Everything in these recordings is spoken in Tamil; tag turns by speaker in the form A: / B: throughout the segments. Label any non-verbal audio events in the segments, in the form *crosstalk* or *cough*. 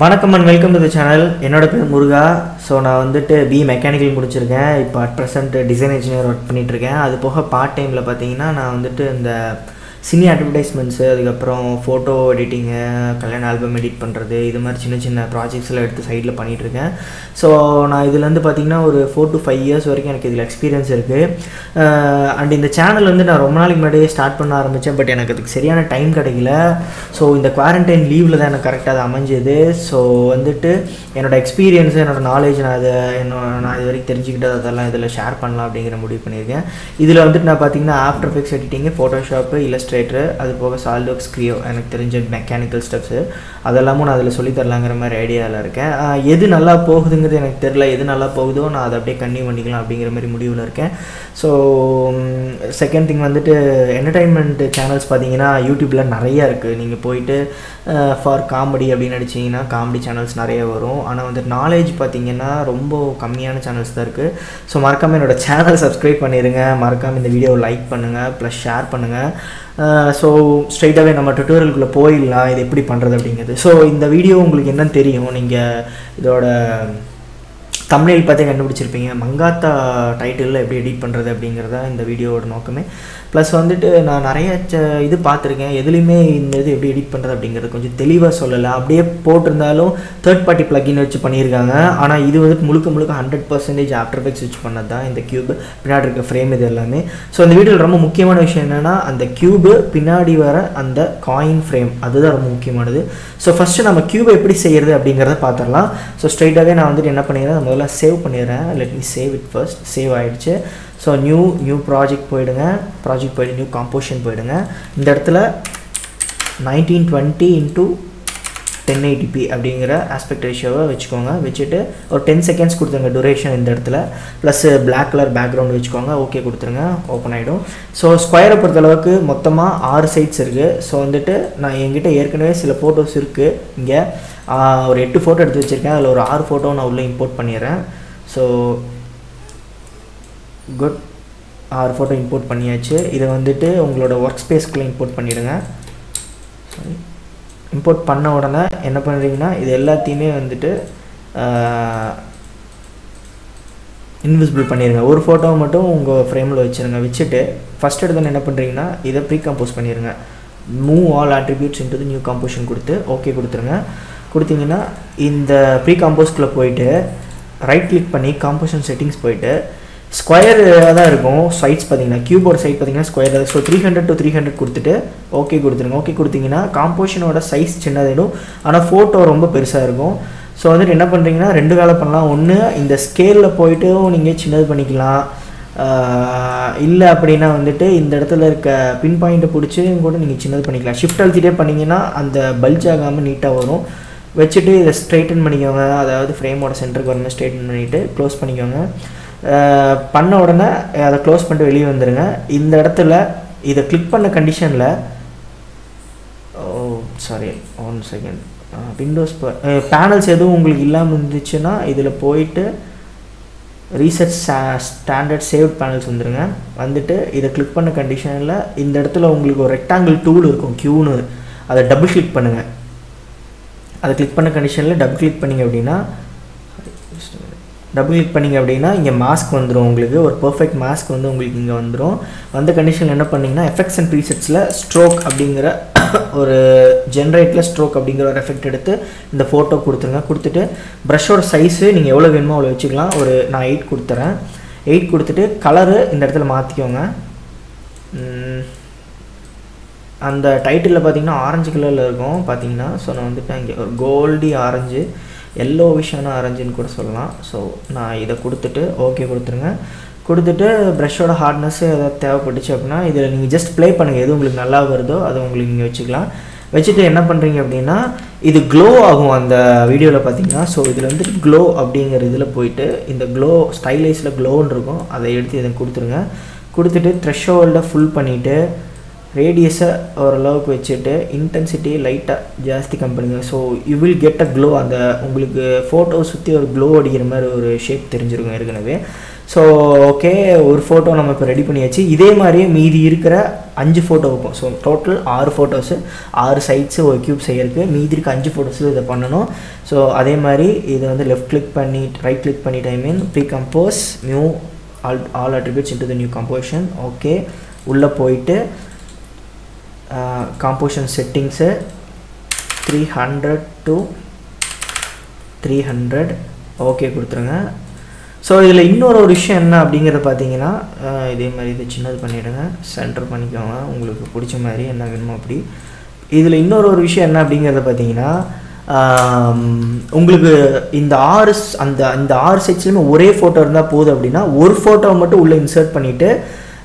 A: வணக்கம் and welcome to the channel என்னோட பேர் முருகா. ஸோ நான் வந்துட்டு பி மெக்கானிக்கல் முடிச்சிருக்கேன். இப்போ at present design engineer work பண்ணிகிட்ருக்கேன் அது போக பார்ட் டைமில் பார்த்தீங்கன்னா நான் வந்துட்டு இந்த சினி அட்வர்டைஸ்மெண்ட்ஸு அதுக்கப்புறம் ஃபோட்டோ எடிட்டிங்கு கல்யாண ஆல்பம் எடிட் பண்ணுறது இது மாதிரி சின்ன சின்ன ப்ராஜெக்ட்ஸ்லாம் எடுத்து சைடில் பண்ணிகிட்ருக்கேன் ஸோ நான் இதுலேருந்து பார்த்தீங்கன்னா ஒரு ஃபோர் டு ஃபைவ் இயர்ஸ் வரைக்கும் எனக்கு இதில் எக்ஸ்பீரியன்ஸ் இருக்குது அண்ட் இந்த சேனல் வந்து நான் ரொம்ப நாளைக்கு முன்னாடியே ஸ்டார்ட் பண்ண ஆரம்பித்தேன் பட் எனக்கு அதுக்கு சரியான டைம் கிடைக்கல. ஸோ இந்த குவாரண்டைன் லீவில் தான் எனக்கு கரெக்டாக அது அமைஞ்சது. ஸோ வந்துட்டு என்னோட எக்ஸ்பீரியன்ஸு என்னோடய நாலேஜ் நான் அதை என்னோட நான் இது வரைக்கும் தெரிஞ்சுக்கிட்டது அதெல்லாம் இதில் ஷேர் பண்ணலாம் அப்படிங்கிற முடிவு பண்ணியிருக்கேன். இதில் வந்துட்டு நான் பார்த்தீங்கன்னா after effects editing Photoshop Illustrator அது போக சால்டோக்ஸ் க்ரியோ எனக்கு தெரிஞ்ச மெக்கானிக்கல் ஸ்டெப்ஸு அதெல்லாமும் நான் அதில் சொல்லி தரலாங்கிற மாதிரி ஐடியாவில் இருக்கேன். எது நல்லா போகுதுங்கிறது எனக்கு தெரில எது நல்லா போகுதோ நான் அதை அப்படியே கன்னியூ பண்ணிக்கலாம் அப்படிங்கிற மாதிரி முடிவில் இருக்கேன். ஸோ செகண்ட் திங் வந்துட்டு என்டர்டைன்மெண்ட் சேனல்ஸ் பார்த்தீங்கன்னா யூடியூப்பில் நிறைய இருக்குது நீங்கள் போயிட்டு ஃபார் காமெடி அப்படின்னு அடிச்சிங்கன்னா காமெடி சேனல்ஸ் நிறைய வரும். ஆனால் வந்து நாலேஜ் பார்த்தீங்கன்னா ரொம்ப கம்மியான சேனல்ஸ் தான் இருக்குது ஸோ மறக்காமல் என்னோட சேனல் சப்ஸ்கிரைப் பண்ணிடுங்க மறக்காமல் இந்த வீடியோவை லைக் பண்ணுங்கள் ப்ளஸ் ஷேர் பண்ணுங்கள் ஸோ ஸ்ட்ரைட்டாகவே நம்ம டுட்டோரியலுக்குள்ளே போயிடலாம். இது எப்படி பண்ணுறது அப்படிங்கிறது. ஸோ இந்த வீடியோ உங்களுக்கு என்னன்னு தெரியும். நீங்கள் இதோட தமிழில் பார்த்தே கண்டுபிடிச்சிருப்பீங்க. மங்காத்தா டைட்டிலில் எப்படி எடிட் பண்ணுறது அப்படிங்கிறதா இந்த வீடியோவோட நோக்கமே. ப்ளஸ் வந்துட்டு நான் நிறைய ச இது பார்த்துருக்கேன். எதுலேயுமே இந்த இது எப்படி எடிட் பண்ணுறது அப்படிங்கிறது கொஞ்சம் தெளிவாக சொல்லலை. அப்படியே போட்டிருந்தாலும் தேர்ட் பார்ட்டி ப்ளக்கின் வச்சு பண்ணியிருக்காங்க. ஆனால் இது வந்து முழுக்க முழுக்க ஹண்ட்ரட் பர்சன்டேஜ் ஆஃப்டர் எஃபெக்ட்ஸ் வச்சு பண்ணது தான் இந்த க்யூப் பின்னாடி இருக்க ஃப்ரேம் இது எல்லாமே. ஸோ அந்த வீடியோவில் ரொம்ப முக்கியமான விஷயம் என்னென்னா அந்த க்யூபு பின்னாடி வர அந்த காயின் ஃப்ரேம் அதுதான் ரொம்ப முக்கியமானது. ஸோ ஃபஸ்ட்டு நம்ம க்யூபை எப்படி செய்கிறது அப்படிங்கிறத பார்த்துடலாம். ஸோ ஸ்ட்ரைட்டாகவே நான் வந்துட்டு என்ன பண்ணிடுறேன் முதல்ல சேவ் பண்ணிடுறேன். Let me save it first save ஆகிடுச்சு ஸோ நியூ நியூ ப்ராஜெக்ட் போயிடுங்க. ப்ராஜெக்ட் போயிட்டு நியூ காம்போஷன் போயிடுங்க. இந்த இடத்துல nineteen twenty into ten eighty p அப்படிங்கிற ஆஸ்பெக்ட் ரேஷியோவை வச்சுக்கோங்க. வச்சுட்டு ஒரு டென் செகண்ட்ஸ் கொடுத்துருங்க டூரேஷன் இந்த இடத்துல. ப்ளஸ் பிளாக் கலர் பேக்ரவுண்ட் வச்சுக்கோங்க. ஓகே கொடுத்துருங்க. ஓப்பன் ஆகிடும் ஸோ ஸ்கொயரை பொறுத்தளவுக்கு மொத்தமாக ஆறு சைட்ஸ் இருக்குது ஸோ வந்துட்டு நான் என்கிட்ட ஏற்கனவே சில ஃபோட்டோஸ் இருக்குது இங்கே ஒரு எட்டு ஃபோட்டோ எடுத்து வச்சுருக்கேன். அதில் ஒரு ஆறு ஃபோட்டோ நான் உள்ளே இம்போர்ட் பண்ணிடுறேன். ஸோ குட் ஆறு ஃபோட்டோ இம்போர்ட் பண்ணியாச்சு. இதை வந்துட்டு உங்களோட ஒர்க் ஸ்பேஸ்க்குள்ளே இம்போர்ட் பண்ணிடுங்க. சாரி இம்போர்ட் பண்ண உடனே என்ன பண்ணுறீங்கன்னா இது எல்லாத்தையுமே வந்துட்டு இன்விசிபிள் பண்ணிடுங்க. ஒரு ஃபோட்டோவை மட்டும் உங்கள் ஃப்ரேமில் வச்சுருங்க. வச்சுட்டு ஃபஸ்ட் எடுத்தோன்னு என்ன பண்ணுறீங்கன்னா இதை ப்ரீ கம்போஸ் பண்ணிடுங்க மூவ் ஆல் ஆட்ரிபியூட்ஸ்ன்றது நியூ கம்போஷன் கொடுத்து ஓகே கொடுத்துருங்க. கொடுத்தீங்கன்னா இந்த ப்ரீ கம்போஸ்க்குள்ளே போயிட்டு ரைட் கிளிக் பண்ணி காம்போஷன் செட்டிங்ஸ் போயிட்டு ஸ்கொயர் தான் இருக்கும். சைட்ஸ் பார்த்தீங்கன்னா கியூபோர்ட் சைட் பார்த்தீங்கன்னா square so three hundred to three hundred கொடுத்துட்டு ஓகே கொடுத்துருங்க. ஓகே கொடுத்தீங்கன்னா காம்போஷனோட சைஸ் சின்னதாகிடும் ஆனால் ஃபோட்டோ ரொம்ப பெருசாக இருக்கும். ஸோ வந்துட்டு என்ன பண்ணுறீங்கன்னா ரெண்டு வேலை பண்ணலாம். ஒன்று இந்த ஸ்கேலில் போயிட்டும் நீங்கள் சின்னது பண்ணிக்கலாம். இல்லை அப்படின்னா வந்துட்டு இந்த இடத்துல இருக்க பின் பாயிண்ட்டை பிடிச்சி கூட நீங்கள் சின்னது பண்ணிக்கலாம். ஷிஃப்ட் அழுத்திட்டே பண்ணிங்கன்னா அந்த பல்ஜ் ஆகாமல் நீட்டாக வரும். வச்சுட்டு இதை ஸ்ட்ரைட்டன் பண்ணிக்கோங்க. அதாவது ஃப்ரேமோட சென்டருக்கு வரணும் ஸ்ட்ரைட்டன் பண்ணிவிட்டு க்ளோஸ் பண்ணிக்கோங்க. பண்ண உடனே அதை க்ளோஸ் பண்ணிட்டு வெளியே வந்துடுங்க இந்த இடத்துல இதை கிளிக் பண்ண கண்டிஷனில் ஓ sorry one second windows panels எதுவும் உங்களுக்கு இல்லாமல் இருந்துச்சுன்னா இதில் போயிட்டு ரீசர்ச் ஸ்டாண்டர்ட் சேவ் பேனல்ஸ் வந்துடுங்க வந்துட்டு இதை கிளிக் பண்ண கண்டிஷனில் இந்த இடத்துல உங்களுக்கு ஒரு ரெக்டாங்கிள் டூல் இருக்கும் க்யூனு அதை டபுள் கிளிக் பண்ணுங்கள் அதை கிளிக் பண்ண கண்டிஷனில் டபுள் கிளிக் பண்ணிங்க அப்படின்னா டபுள் கிளிக் பண்ணிங்க அப்படின்னா இங்கே மாஸ்க் வந்துடும் உங்களுக்கு. ஒரு பர்ஃபெக்ட் மாஸ்க் வந்து உங்களுக்கு இங்கே வந்துடும் வந்த கண்டிஷனில் என்ன பண்ணிங்கன்னா எஃபெக்ட்ஸ் அண்ட் ப்ரீசெட்ஸில் ஸ்ட்ரோக் அப்படிங்கிற ஒரு ஜென்ரேட்டில் ஸ்ட்ரோக் அப்படிங்கிற ஒரு எஃபெக்ட் எடுத்து இந்த ஃபோட்டோ கொடுத்துருங்க. கொடுத்துட்டு ப்ரஷ்ஷோட சைஸு நீங்கள் எவ்வளோ வேணுமோ அவ்வளோ வச்சுக்கலாம். ஒரு நான் எயிட் கொடுத்துறேன். எயிட் கொடுத்துட்டு கலரு இந்த இடத்துல மாற்றிக்கோங்க அந்த டைட்டிலில் பார்த்தீங்கன்னா ஆரஞ்சு கலரில் இருக்கும். பார்த்தீங்கன்னா ஸோ நான் வந்துட்டு இங்கே. ஒரு கோல்டி ஆரஞ்சு எல்லோ விஷான ஆரஞ்சுன்னு கூட சொல்லலாம். ஸோ நான் இதை கொடுத்துட்டு ஓகே கொடுத்துருங்க. கொடுத்துட்டு ப்ரஷ்ஷோட ஹார்ட்னஸ் ஏதாவது தேவைப்பட்டுச்சு அப்படின்னா இதில் நீங்கள் ஜஸ்ட் ப்ளே பண்ணுங்கள் எது உங்களுக்கு நல்லா வருதோ அதை உங்களுக்கு நீங்கள் வச்சுக்கலாம். வச்சுட்டு என்ன பண்ணுறீங்க அப்படின்னா இது க்ளோ ஆகும் அந்த வீடியோவில் பார்த்தீங்கன்னா. ஸோ இதில் வந்துட்டு க்ளோ அப்படிங்கிற இதில் போயிட்டு இந்த க்ளோ ஸ்டைலைஸில் க்ளோன்னு இருக்கும். அதை எடுத்து இதை கொடுத்துருங்க. கொடுத்துட்டு த்ரெஷோல்டை ஃபுல் பண்ணிவிட்டு ரேடியஸை ஓரளவுக்கு வச்சுட்டு இன்டென்சிட்டி லைட்டாக ஜாஸ்தி கம்பெனிங்க so you will get a glow அந்த உங்களுக்கு ஃபோட்டோ சுற்றி ஒரு க்ளோ அடிக்கிற மாதிரி ஒரு ஷேப் தெரிஞ்சிருக்கும் ஏற்கனவே. ஸோ ஓகே ஒரு ஃபோட்டோ நம்ம இப்போ ரெடி பண்ணியாச்சு. இதே மாதிரியே மீதி இருக்கிற அஞ்சு ஃபோட்டோ வைப்போம் ஸோ டோட்டல் ஆறு ஃபோட்டோஸு ஆறு சைட்ஸு ஒரு க்யூப் செய்யறதுக்கு மீதி இருக்க அஞ்சு ஃபோட்டோஸு இதை பண்ணணும். ஸோ அதே மாதிரி இதை வந்து லெஃப்ட் கிளிக் பண்ணி ரைட் கிளிக் பண்ணிட்டு I mean pre compose new all all attributes into the new composition okay உள்ளே போயிட்டு composition settings three hundred to three hundred okay கொடுத்துருங்க. ஸோ இதில் இன்னொரு ஒரு விஷயம் என்ன அப்படிங்கிறத பார்த்தீங்கன்னா இதே மாதிரி இது சின்னது பண்ணிவிடுங்க சென்டர் பண்ணிக்கோங்க. உங்களுக்கு பிடிச்ச மாதிரி என்ன வேணுமோ அப்படி. இதில் இன்னொரு ஒரு விஷயம் என்ன அப்படிங்கிறத பார்த்தீங்கன்னா உங்களுக்கு இந்த ஆறு அந்த இந்த ஆறு செக்ஸ்லையுமே ஒரே ஃபோட்டோ இருந்தால் போதும் அப்படின்னா ஒரு ஃபோட்டோவை மட்டும் உள்ளே இன்சர்ட் பண்ணிவிட்டு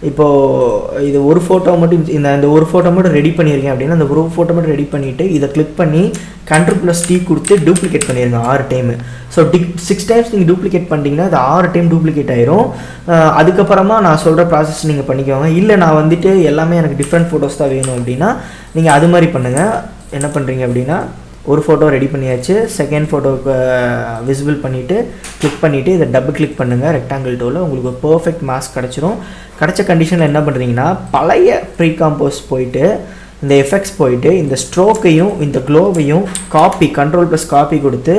A: இப்போது இது ஒரு ஃபோட்டோ மட்டும் இந்த இந்த ஒரு ஃபோட்டோ மட்டும் ரெடி பண்ணியிருக்கேன் அப்படின்னா அந்த ஒரு ஃபோட்டோ மட்டும் ரெடி பண்ணிவிட்டு இதை கிளிக் பண்ணி கண்ட்ரோல் ப்ளஸ் டீ கொடுத்து டூப்ளிகேட் பண்ணிடுங்க ஆறு time so D six times நீங்கள் டூப்ளிகேட் பண்ணிட்டீங்கன்னா அது ஆறு டைம் டூப்ளிகேட் ஆயிரும். அதுக்கப்புறமா நான் சொல்கிற ப்ராசஸ் நீங்கள் பண்ணிக்கோங்க. இல்லை நான் வந்துட்டு எல்லாமே எனக்கு டிஃப்ரெண்ட் ஃபோட்டோஸ் தான் வேணும் அப்படின்னா நீங்கள் அது மாதிரி பண்ணுங்கள் என்ன பண்ணுறீங்க அப்படின்னா ஒரு ஃபோட்டோ ரெடி பண்ணியாச்சு. செகண்ட் ஃபோட்டோவுக்கு விசிபிள் பண்ணிவிட்டு கிளிக் பண்ணிவிட்டு இதை டபுள் கிளிக் பண்ணுங்கள் ரெக்டாங்கிள் டோவில் உங்களுக்கு பர்ஃபெக்ட் மாஸ்க் கிடச்சிரும். கிடச்ச கண்டிஷனில் என்ன பண்ணுறீங்கன்னா பழைய ப்ரீ காம்போஸ் போயிட்டு இந்த எஃபெக்ட்ஸ் போயிட்டு இந்த ஸ்ட்ரோக்கையும் இந்த க்ளோவையும் காப்பி கண்ட்ரோல் ப்ளஸ் காப்பி கொடுத்து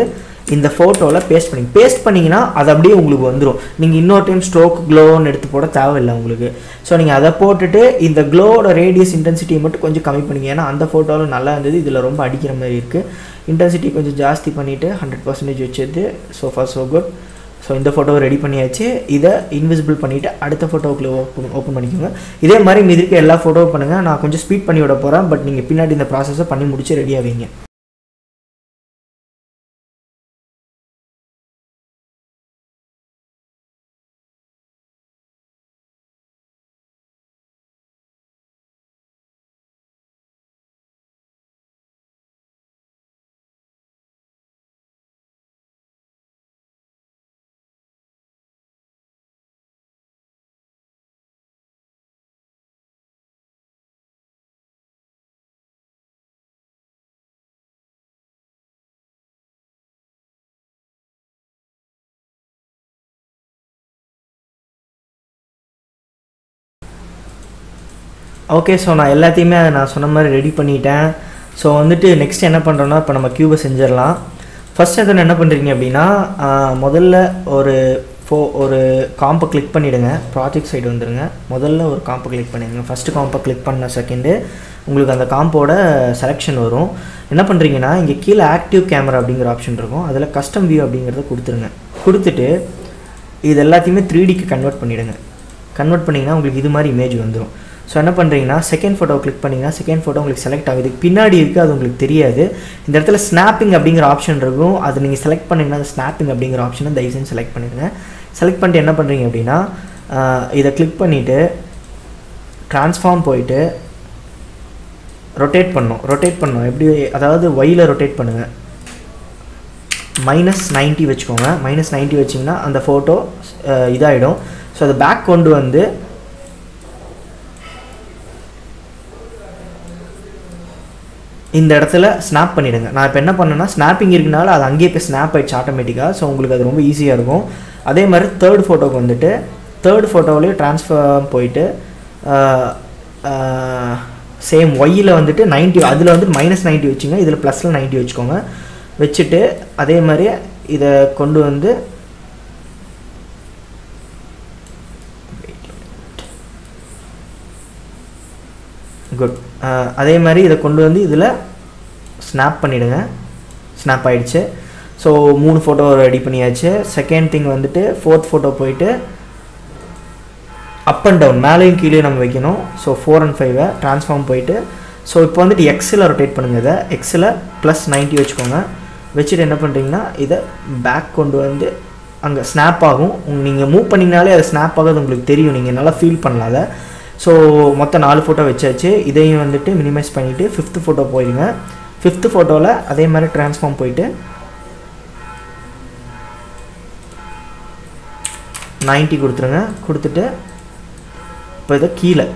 A: இந்த ஃபோட்டோவில் பேஸ்ட் பண்ணி பேஸ்ட் பண்ணிங்கன்னா அது அப்படியே உங்களுக்கு வந்துடும் நீங்கள் இன்னொரு டைம் ஸ்ட்ரோக் க்ளோன்னு எடுத்து போட தேவையில்லை உங்களுக்கு. ஸோ நீங்கள் அதை போட்டுட்டு இந்த க்ளோவோட ரேடியஸ் இன்டென்சிட்டியை மட்டும் கொஞ்சம் கம்மி பண்ணிங்க. ஏன்னா அந்த ஃபோட்டோவில் நல்லா இருந்தது இதில் ரொம்ப அடிக்கிற மாதிரி இருக்குது இன்டென்சிட்டி கொஞ்சம் ஜாஸ்தி பண்ணிவிட்டு ஹண்ட்ரட் பர்சன்டேஜ் வச்சது so far so good so இந்த ஃபோட்டோவை ரெடி பண்ணியாச்சு. இதை இன்விசிபிள் பண்ணிவிட்டு அடுத்த ஃபோட்டோவுக்குள்ளே ஓப்பன் ஓப்பன் பண்ணிக்கோங்க. இதே மாதிரி மிதிக்க எல்லா ஃபோட்டோவும் பண்ணுங்கள் நான் கொஞ்சம் ஸ்பீட் பண்ணி விட போகிறேன் பட் நீங்கள் பின்னாடி இந்த ப்ராசஸை பண்ணி முடிச்சு ரெடி ஆவீங்க ஓகே ஸோ நான் எல்லாத்தையுமே நான் சொன்ன மாதிரி ரெடி பண்ணிட்டேன். ஸோ வந்துட்டு நெக்ஸ்ட் என்ன பண்ணுறோன்னா இப்போ நம்ம க்யூபை செஞ்சிடலாம். ஃபஸ்ட் எதனால் என்ன பண்ணுறீங்க அப்படின்னா முதல்ல ஒரு ஃபோ ஒரு காம்பை கிளிக் பண்ணிவிடுங்க ப்ராஜெக்ட் சைடு வந்துடுங்க முதல்ல ஒரு காம்பை கிளிக் பண்ணிடுங்க. ஃபஸ்ட்டு காம்பை கிளிக் பண்ண செகண்டு உங்களுக்கு அந்த காம்போட செலெக்ஷன் வரும். என்ன பண்ணுறீங்கன்னா இங்கே கீழே ஆக்டிவ் கேமரா அப்படிங்கிற ஆப்ஷன் இருக்கும். அதில் கஸ்டம் வியூ அப்படிங்கிறத கொடுத்துருங்க. கொடுத்துட்டு இது எல்லாத்தையுமே த்ரீ டிக்கு கன்வெர்ட் பண்ணிவிடுங்க கன்வெர்ட் பண்ணிங்கன்னா உங்களுக்கு இது மாதிரி இமேஜ் வந்துடும் ஸோ என்ன பண்ணுறீங்கன்னா செகண்ட் ஃபோட்டோ கிளிக் பண்ணிங்கன்னா செகண்ட் ஃபோட்டோ உங்களுக்கு செலக்ட் ஆகுது. பின்னாடி இருக்குது அது உங்களுக்கு தெரியாது. இந்த இடத்துல ஸ்னாப்பிங் அப்படிங்கிற ஆப்ஷன் இருக்கும். அது நீங்கள் செலக்ட் பண்ணிங்கன்னா அந்த ஸ்னாப்பிங் அப்படிங்கிற ஆப்ஷனை தயவு செஞ்சு செலக்ட் பண்ணிடுங்க. செலக்ட் பண்ணிட்டு என்ன பண்ணுறீங்க அப்படின்னா இதை கிளிக் பண்ணிவிட்டு ட்ரான்ஸ்ஃபார்ம் போயிட்டு ரொட்டேட் பண்ணும். ரொட்டேட் பண்ணும். எப்படி அதாவது ஒயில் ரொட்டேட் பண்ணுங்கள் மைனஸ் 90 வச்சுக்கோங்க. மைனஸ் 90 வச்சிங்கன்னா அந்த ஃபோட்டோ இதாகிடும் ஸோ அதை பேக் கொண்டு வந்து இந்த இடத்துல ஸ்னாப் பண்ணிவிடுங்க நான் இப்போ என்ன பண்ணேன்னா ஸ்னாப்பிங் இருக்கனால அது அங்கேயே போய் ஸ்னாப் ஆயிடுச்சு ஆட்டோமேட்டிக்காக ஸோ உங்களுக்கு அது ரொம்ப ஈஸியாக இருக்கும். அதே மாதிரி தேர்ட் ஃபோட்டோக்கு வந்துட்டு தேர்ட் ஃபோட்டோவிலே ட்ரான்ஸ்ஃபர் போயிட்டு சேம் ஒய்யில் வந்துட்டு 90 அதில் வந்துட்டு மைனஸ் நைன்ட்டி வச்சுங்க. இதில் ப்ளஸில் 90 வச்சுக்கோங்க. வச்சுட்டு அதே மாதிரி இதை கொண்டு வந்து குட் அதே மாதிரி இதை கொண்டு வந்து இதில் ஸ்னாப் பண்ணிவிடுங்க ஸ்னாப் ஆகிடுச்சு ஸோ மூணு ஃபோட்டோ ரெடி பண்ணியாச்சு. செகண்ட் திங் வந்துட்டு ஃபோர்த் ஃபோட்டோ போயிட்டு அப் அண்ட் டவுன் மேலேயும் கீழே நம்ம வைக்கணும். ஸோ ஃபோர் அண்ட் ஃபைவை ட்ரான்ஸ்ஃபார்ம் போயிட்டு ஸோ இப்போ வந்துட்டு எக்ஸில் ரொட்டேட் பண்ணுங்கள் இதை. எக்ஸில் ப்ளஸ் 90 வச்சுக்கோங்க. வச்சுட்டு என்ன பண்ணுறீங்கன்னா இதை பேக் கொண்டு வந்து அங்கே ஸ்னாப் ஆகும். நீங்கள் மூவ் பண்ணிங்கனாலே அது ஸ்னாப் ஆகுது உங்களுக்கு தெரியும். நீங்கள் நல்லா ஃபீல் பண்ணலாம் அதை. ஸோ மொத்தம் நாலு ஃபோட்டோ வச்சாச்சு. இதையும் வந்துட்டு மினிமைஸ் பண்ணிவிட்டு ஃபிஃப்த்து ஃபோட்டோ போயிடுங்க ஃபிஃப்த்து ஃபோட்டோவில் அதே மாதிரி ட்ரான்ஸ்ஃபார்ம் போயிட்டு 90 கொடுத்துருங்க. கொடுத்துட்டு இப்போ இதை கீழே.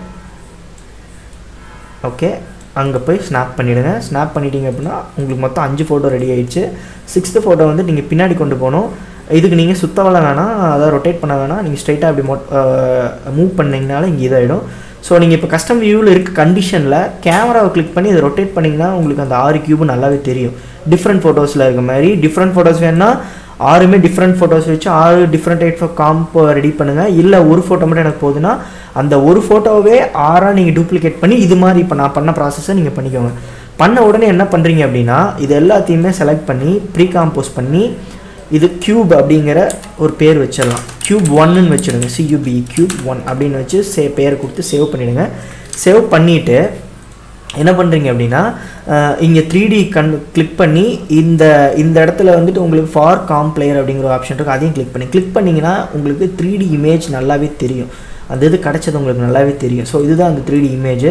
A: ஓகே அங்கே போய் ஸ்னாப் பண்ணிவிடுங்க ஸ்னாப் பண்ணிட்டீங்க அப்படின்னா உங்களுக்கு மொத்தம் அஞ்சு ஃபோட்டோ ரெடி ஆகிடுச்சு சிக்ஸ்த்து ஃபோட்டோ வந்து நீங்கள் பின்னாடி கொண்டு போகணும். இதுக்கு நீங்கள் சுத்தவலை வேணாம் அதாவது ரொட்டேட் பண்ண வேணாம். நீங்கள் ஸ்ட்ரைட்டாக அப்படி மொட் மூவ் பண்ணிங்கனால இங்கே இதாகிடும் ஸோ நீங்கள் இப்போ கஸ்டம் வியூவில் இருக்க கண்டிஷனில் கேமராவை கிளிக் பண்ணி இதை ரொட்டேட் பண்ணிங்கன்னா உங்களுக்கு அந்த ஆறு கியூபு நல்லாவே தெரியும். டிஃப்ரெண்ட் ஃபோட்டோஸில் இருக்க மாதிரி. டிஃப்ரெண்ட் ஃபோட்டோஸ் வேணால் ஆறுமே டிஃப்ரெண்ட் ஃபோட்டோஸ் வச்சு ஆறு different type of comp ready பண்ணுங்கள் இல்லை ஒரு ஃபோட்டோ மட்டும் எனக்கு போகுதுன்னா அந்த ஒரு ஃபோட்டோவே ஆறாக நீங்கள் டூப்ளிகேட் பண்ணி இது மாதிரி இப்போ நான் பண்ண ப்ராசஸை நீங்கள் பண்ணிக்கோங்க. பண்ண உடனே என்ன பண்ணுறீங்க அப்படின்னா இது எல்லாத்தையுமே செலக்ட் பண்ணி ப்ரீ காம்போஸ் பண்ணி இது கியூப் அப்படிங்கிற ஒரு பேர் வச்சிடலாம். கியூப் ஒன்னுன்னு வச்சுடுங்க. சியூபி கியூப் ஒன் அப்படின்னு வச்சு சே பேர் கொடுத்து சேவ் பண்ணிவிடுங்க சேவ் பண்ணிவிட்டு என்ன பண்ணுறீங்க அப்படின்னா இங்கே த்ரீ டி கண் கிளிக் பண்ணி இந்த இந்த இடத்துல வந்துட்டு உங்களுக்கு ஃபார் காம் பிளேயர் அப்படிங்கிற ஆப்ஷன் இருக்குது அதையும் கிளிக் பண்ணி கிளிக் பண்ணிங்கன்னா உங்களுக்கு த்ரீ டி இமேஜ் நல்லாவே தெரியும். அந்த இது கிடச்சது உங்களுக்கு நல்லாவே தெரியும். ஸோ இதுதான் அந்த three D image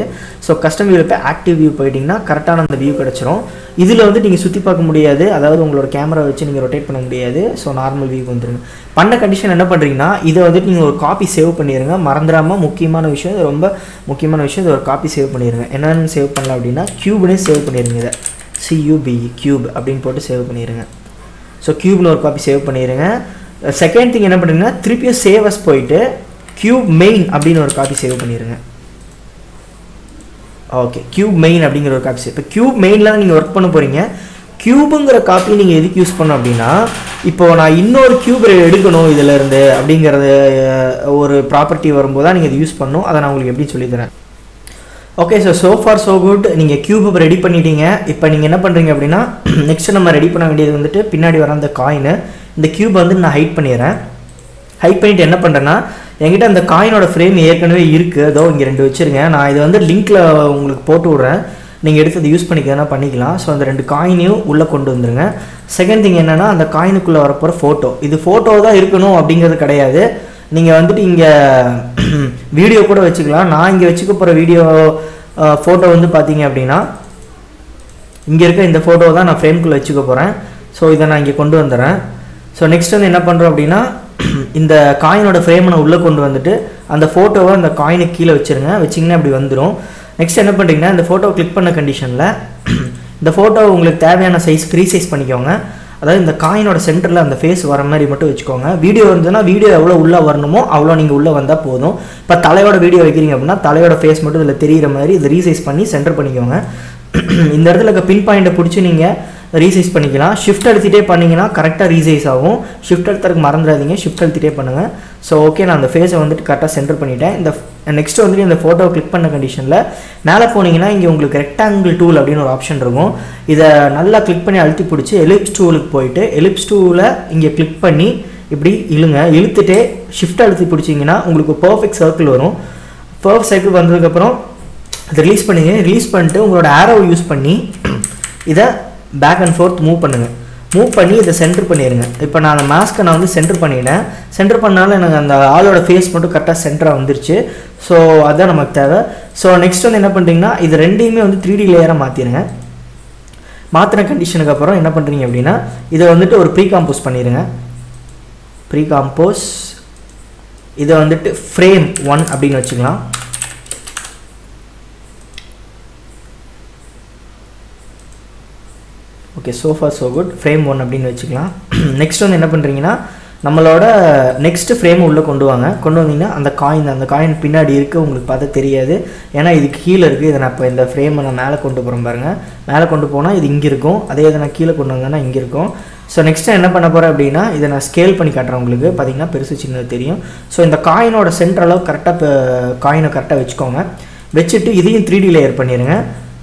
A: so custom வியூவில் போய் ஆக்டிவ் வியூ போயிட்டிங்கன்னா கரெக்டான அந்த வியூ கிடச்சிரும். இதில் வந்து நீங்கள் சுற்றி பார்க்க முடியாது. அதாவது உங்களோட கேமரா வச்சு நீங்கள் ரொட்டேட் பண்ண முடியாது. ஸோ நார்மல் வியூ வந்துருங்க. பண்ண கண்டிஷன் என்ன பண்ணுறீங்கன்னா இதை வந்துட்டு நீங்கள் ஒரு காப்பி சேவ் பண்ணிடுங்க மறந்துடாமல் முக்கியமான விஷயம் இது ரொம்ப முக்கியமான விஷயம் இது ஒரு காப்பி சேவ் பண்ணிடுங்க என்னென்னு சேவ் பண்ணலாம் அப்படின்னா க்யூப்னே சேவ் பண்ணிடுங்க இதை. சியூபி க்யூப் அப்படின்னு போட்டு சேவ் பண்ணிடுங்க ஸோ க்யூப்னு ஒரு காப்பி சேவ் பண்ணிடுங்க செகண்ட் திங் என்ன பண்ணுறீங்கன்னா திருப்பியும் சேவஸ் போயிட்டு கியூப் மெயின் அப்படின்னு ஒரு காப்பி சேவ் பண்ணிடுங்க ஓகே கியூப் மெயின் அப்படிங்கிற ஒரு காப்பி சேவ் இப்போ கியூப் மெயினில் நீங்கள் ஒர்க் பண்ண போகிறீங்க கியூபுங்கிற காப்பி நீங்கள் எதுக்கு யூஸ் பண்ணோம் அப்படின்னா இப்போ நான் இன்னொரு கியூப் எடுக்கணும் இதிலேருந்து அப்படிங்கிறது ஒரு ப்ராப்பர்ட்டி வரும்போது தான் நீங்கள் இது யூஸ் பண்ணணும். அதை நான் உங்களுக்கு எப்படி சொல்லித்தரேன். Okay so so far so good நீங்கள் கியூப் இப்போ ரெடி பண்ணிட்டீங்க. இப்போ நீங்கள் என்ன பண்ணுறீங்க அப்படின்னா *clears throat* நெக்ஸ்ட் நம்ம ரெடி பண்ண வேண்டியது வந்துட்டு பின்னாடி வர அந்த காயின் இந்த கியூப் வந்து நான் ஹைட் பண்ணிடுறேன். ஹைட் பண்ணிவிட்டு என்ன பண்ணுறேன்னா என்கிட்ட அந்த காயினோட ஃப்ரேம் ஏற்கனவே இருக்குது அதோ இங்கே ரெண்டு வச்சுருங்க. நான் இதை வந்து லிங்க்கில் உங்களுக்கு போட்டு விட்றேன். நீங்கள் எடுத்து அதை யூஸ் பண்ணிக்கிறதுனா பண்ணிக்கலாம். ஸோ அந்த ரெண்டு காயினையும் உள்ளே கொண்டு வந்துருங்க. செகண்ட் திங் என்னென்னா அந்த காயினுக்குள்ளே வரப்போகிற ஃபோட்டோ இது ஃபோட்டோ தான் இருக்கணும் அப்படிங்கிறது கிடையாது. நீங்கள் வந்துட்டு இங்கே வீடியோ *clears throat* கூட வச்சுக்கலாம். நான் இங்கே வச்சுக்க போகிற வீடியோ ஃபோட்டோ வந்து பார்த்தீங்க அப்படின்னா இங்கே இருக்க இந்த ஃபோட்டோ தான் நான் ஃப்ரேம்குள்ளே வச்சுக்க போகிறேன் ஸோ இதை நான் இங்கே கொண்டு வந்துடுறேன். ஸோ நெக்ஸ்ட் வந்து என்ன பண்ணுறோம் அப்படின்னா இந்த காயினோட ஃப்ரேமை நான் உள்ளே கொண்டு வந்துட்டு அந்த ஃபோட்டோவை அந்த காயினுக்கு கீழே வச்சுருங்க. வச்சிங்கன்னா அப்படி வந்துடும் நெக்ஸ்ட் என்ன பண்ணுறீங்கன்னா இந்த ஃபோட்டோவை கிளிக் பண்ண கண்டிஷனில் இந்த ஃபோட்டோவை உங்களுக்கு தேவையான சைஸ் ரீசைஸ் பண்ணிக்கோங்க. அதாவது இந்த காயினோட சென்டரில் அந்த ஃபேஸ் வர மாதிரி மட்டும் வச்சுக்கோங்க. வீடியோ இருந்ததுன்னா வீடியோ எவ்வளோ உள்ளே வரணுமோ அவ்வளோ நீங்கள் உள்ளே வந்தால் போதும். இப்போ தலையோட வீடியோ வைக்கிறீங்க அப்படின்னா தலையோட ஃபேஸ் மட்டும் இதில் தெரிகிற மாதிரி இதை ரீசைஸ் பண்ணி சென்டர் பண்ணிக்கோங்க. *clears throat* இந்த இடத்துல இருக்க பின் பாயிண்ட்டை பிடிச்சி நீங்கள் ரீசைஸ் பண்ணிக்கலாம். ஷிஃப்ட் அழுத்திட்டே பண்ணிங்கன்னா கரெக்டாக ரீசைஸ் ஆகும். ஷிஃப்ட் அழுத்துறதுக்கு மறந்துடாதீங்க. ஷிஃப்ட் அழுத்திட்டே பண்ணுங்கள் ஸோ ஓகே நான் அந்த ஃபேஸை வந்துட்டு கரெக்டாக சென்டர் பண்ணிட்டேன். இந்த நெக்ஸ்ட் வந்துட்டு இந்த ஃபோட்டோவை கிளிக் பண்ண கண்டிஷனில் மேலே போனீங்கன்னா இங்கே உங்களுக்கு ரெக்டாங்கிள் டூல் அப்படின்னு ஒரு ஆப்ஷன் இருக்கும். இதை நல்லா கிளிக் பண்ணி அழுத்தி பிடிச்சி எலிப்ஸ் டூலுக்கு போயிட்டு எலிப்ஸ் டூவில் இங்கே கிளிக் பண்ணி இப்படி இழுங்க. இழுத்துட்டே ஷிஃப்ட் அழுத்தி பிடிச்சிங்கன்னா உங்களுக்கு பர்ஃபெக்ட் சர்க்கிள் வரும். பர்ஃபெக்ட் சர்க்கிள் வந்ததுக்கப்புறம் அதை ரிலீஸ் பண்ணுங்க ரிலீஸ் பண்ணிட்டு உங்களோட ஆரோவை யூஸ் பண்ணி இதை பேக் அண்ட் ஃபோர்த் மூவ் பண்ணுங்கள் மூவ் பண்ணி இதை சென்டர் பண்ணிடுங்க இப்போ நான் அந்த மாஸ்க்கை நான் வந்து சென்டர் பண்ணிட்டேன். சென்டர் பண்ணாலும் எனக்கு அந்த ஆளோட ஃபேஸ் மட்டும் கரெக்டாக சென்டராக வந்துருச்சு. ஸோ அதுதான் நமக்கு தேவை. ஸோ நெக்ஸ்ட் வந்து என்ன பண்ணுறீங்கன்னா இது ரெண்டையுமே வந்து த்ரீ டி லேயராக மாற்றிடுங்க மாற்றின கண்டிஷனுக்கு அப்புறம் என்ன பண்ணுறீங்க அப்படின்னா இதை வந்துட்டு ஒரு ப்ரீ காம்போஸ் பண்ணிடுங்க ப்ரீ காம்போஸ் இதை வந்துட்டு ஃப்ரேம் ஒன் அப்படின்னு வச்சுக்கலாம். Okay so far so good frame one அப்படின்னு வச்சுக்கலாம். *clears throat* நெக்ஸ்ட் வந்து என்ன பண்ணுறீங்கன்னா நம்மளோட நெக்ஸ்ட் ஃப்ரேம் உள்ளே கொண்டு வாங்க. கொண்டு வந்தீங்கன்னா அந்த காயின் அந்த காயின் பின்னாடி இருக்குது உங்களுக்கு பார்த்தா தெரியாது. ஏன்னா இதுக்கு கீழே இருக்குது இதை நான் இப்போ இந்த ஃப்ரேமை நான் மேலே கொண்டு போகிறேன் பாருங்கள் மேலே கொண்டு போனால் இது இங்கே இருக்கும். அதே இதை நான் கீழே கொண்டு வந்தேன்னா இங்கே இருக்கும். ஸோ நெக்ஸ்ட்டு என்ன பண்ண போகிறேன் அப்படின்னா இதை நான் ஸ்கேல் பண்ணி காட்டுறேன் உங்களுக்கு. பார்த்தீங்கன்னா பெருசு சின்னது தெரியும். ஸோ இந்த காயினோட சென்டர் கரெக்டாக இப்போ காயினை கரெக்டாக வச்சுக்கோங்க. வச்சுட்டு இதையும் த்ரீ டி லேயர் பண்ணிடுங்க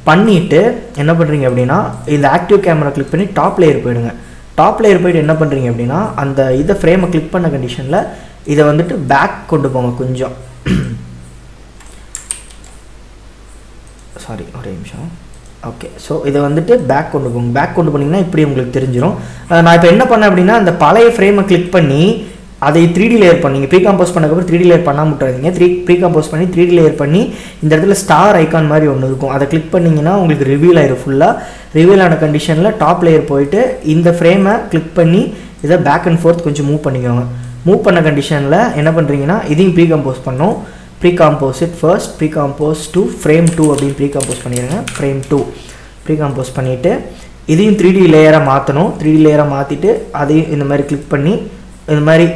A: பண்ணிவிட்டு என்ன பண்ணுறீங்க அப்படின்னா இந்த ஆக்டிவ் கேமரா கிளிக் பண்ணி டாப் லேயர் போயிடுங்க. டாப் லேயர் போயிட்டு என்ன பண்ணுறீங்க அப்படின்னா அந்த இதை ஃப்ரேமை கிளிக் பண்ண கண்டிஷனில் இதை வந்துட்டு பேக் கொண்டு போங்க கொஞ்சம். சாரி ஒரே நிமிஷம். ஓகே ஸோ இதை வந்துட்டு பேக் கொண்டு போங்க. பேக் கொண்டு போனீங்கன்னா இப்படி உங்களுக்கு தெரிஞ்சிடும் நான் இப்போ என்ன பண்ணேன் அப்படின்னா அந்த பழைய ஃப்ரேமை கிளிக் பண்ணி அதை த்ரீ டி லேயர் பண்ணீங்க ப்ரீ கம்போஸ் பண்ணக்கப்புறம் த்ரீ டி லேயர் பண்ணாமல் விட்டுறாதீங்க. த்ரீ ப்ரீ கம்போஸ் பண்ணி த்ரீ டி லேயர் பண்ணி இந்த இடத்துல ஸ்டார் ஐக்கான் மாதிரி ஒன்று இருக்கும். அதை கிளிக் பண்ணிங்கன்னா உங்களுக்கு ரிவீல் ஆயிரும் ஃபுல்லாக ரிவீல் ஆன கண்டிஷனில் டாப் லேயர் போயிட்டு இந்த ஃப்ரேமை கிளிக் பண்ணி இதை பேக் அண்ட் ஃபோர்த் கொஞ்சம் மூவ் பண்ணிக்கோங்க. மூவ் பண்ண கண்டிஷனில் என்ன பண்ணுறீங்கன்னா இதையும் ப்ரீ காம்போஸ் பண்ணோம். Pre compose first pre compose two frame two அப்படின்னு ப்ரீ காம்போஸ் பண்ணிடுங்க ஃப்ரேம் டூ ப்ரீ காம்போஸ் பண்ணிவிட்டு இதையும் த்ரீ டி லேயராக மாற்றணும் த்ரீ டி லேயராக மாற்றிட்டு அதையும் இந்த மாதிரி கிளிக் பண்ணி இந்த மாதிரி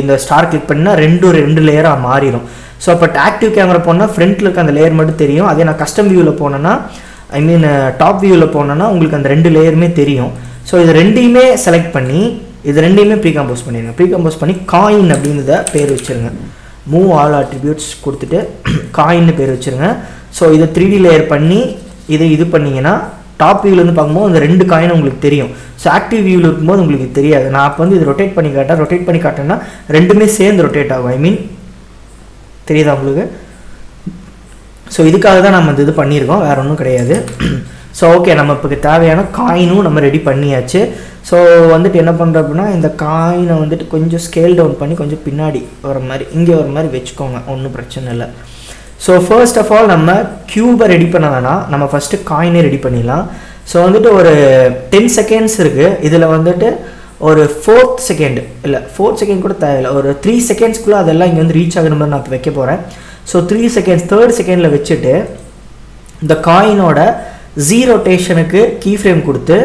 A: இந்த ஸ்டார் கிளிக் பண்ணால் ரெண்டு ரெண்டு லேயராக மாறிடும் ஸோ அப்போ ஆக்டிவ் கேமரா போனால் ஃப்ரண்ட்டில் இருக்க அந்த லேயர் மட்டும் தெரியும். அதே நான் கஸ்டம் வியூவில் போனேன்னா ஐ மீன் டாப் வியூவில் போனேன்னா உங்களுக்கு அந்த ரெண்டு லேயருமே தெரியும். ஸோ இது ரெண்டையுமே செலக்ட் பண்ணி இது ரெண்டையுமே ப்ரீ கம்போஸ் பண்ணிடுங்க. ப்ரீ கம்போஸ் பண்ணி காயின் அப்படின்றத பேர் வச்சுருங்க. மூவ் ஆல் அட்ரிபியூட்ஸ் கொடுத்துட்டு காயின்னு பேர் வச்சுருங்க. ஸோ இதை த்ரீ டி லேயர் பண்ணி இதை இது பண்ணீங்கன்னா டாப் வியூலேருந்து பார்க்கும்போது அந்த ரெண்டு காயின் உங்களுக்கு தெரியும். ஸோ ஆக்டிவ் வியூவில் இருக்கும்போது உங்களுக்கு தெரியாது. நான் அப்போ வந்து இது ரொட்டேட் பண்ணி காட்டேன் ரொட்டேட் பண்ணி காட்டேன்னா ரெண்டுமே சேர்ந்து ரொட்டேட் ஆகும். ஐ மீன் தெரியுதா உங்களுக்கு? ஸோ இதுக்காக தான் நம்ம இந்த இது பண்ணியிருக்கோம். வேற ஒன்றும் கிடையாது. *clears throat* ஸோ ஓகே நம்ம இப்போ தேவையான காயினும் நம்ம ரெடி பண்ணியாச்சு. ஸோ வந்துட்டு என்ன பண்ணுறோம் அப்படின்னா இந்த காயினை வந்துட்டு கொஞ்சம் ஸ்கேல் டவுன் பண்ணி கொஞ்சம் பின்னாடி வர மாதிரி இங்கே வர மாதிரி வச்சுக்கோங்க. ஒன்றும் பிரச்சனை இல்லை. ஸோ ஃபர்ஸ்ட் ஆஃப் ஆல் நம்ம க்யூபை ரெடி பண்ண வேணாம். நம்ம ஃபஸ்ட்டு காயினே ரெடி பண்ணிடலாம். ஸோ வந்துட்டு ஒரு டென் செகண்ட்ஸ் இருக்குது இதில் வந்துட்டு ஒரு ஃபோர்த் செகண்ட் இல்லை ஃபோர்த் செகண்ட் கூட தேவையில்லை. ஒரு த்ரீ செகண்ட்ஸ்க்குள்ளே அதெல்லாம் இங்கே வந்து ரீச் ஆகிற மாதிரி நான் இப்போ வைக்க போகிறேன் ஸோ த்ரீ செகண்ட்ஸ் தேர்ட் செகண்டில் வச்சுட்டு இந்த காயினோட ஜீரோ ரொட்டேஷனுக்கு கீ ஃப்ரேம் கொடுத்து